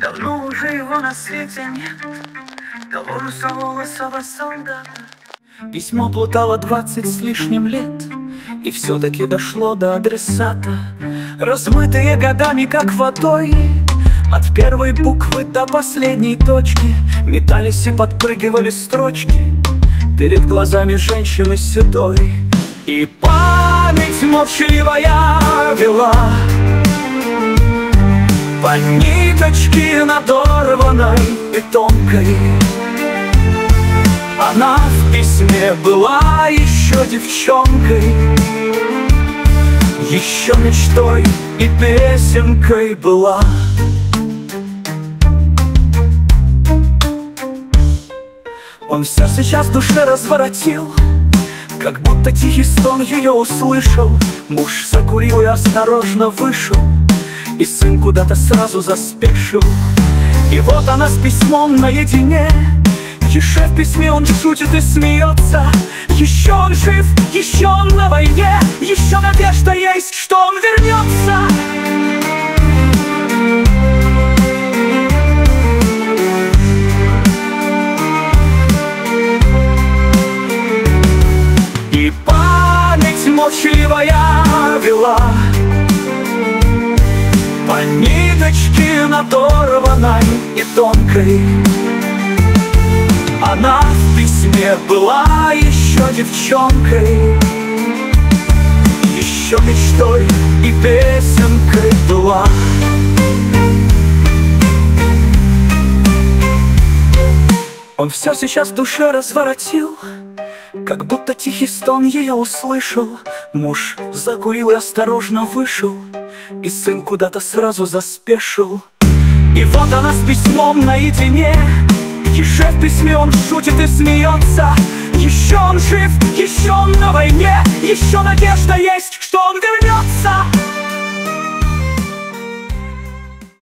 Давно уже его на свете нет. Того русоволосого солдата. Письмо плутало двадцать с лишним лет. И все-таки дошло до адресата. Размытые годами, как водой. От первой буквы до последней точки. Метались и подпрыгивали строчки. Перед глазами женщины седой. И память молчаливая вела. По ниточке надорванной и тонкой Она в письме была еще девчонкой. Еще мечтой и песенкой была. Он все сейчас в душе разворотил Как будто тихий стон ее услышал. Муж закурил и осторожно вышел. И сын куда-то сразу заспешил. И вот она с письмом наедине. Еще в письме он шутит и смеется. Еще он жив, еще он на войне И память молчаливая вела. По ниточке надорванной и тонкой. Она в письме была еще девчонкой. Еще мечтой и песенкой была. Он все сейчас в душе разворотил как будто тихий стон ее услышал. Муж закурил и осторожно вышел. И сын куда-то сразу заспешил. И вот она с письмом наедине. Еще в письме он шутит и смеется. Еще он жив, еще он на войне. Еще надежда есть, что он вернется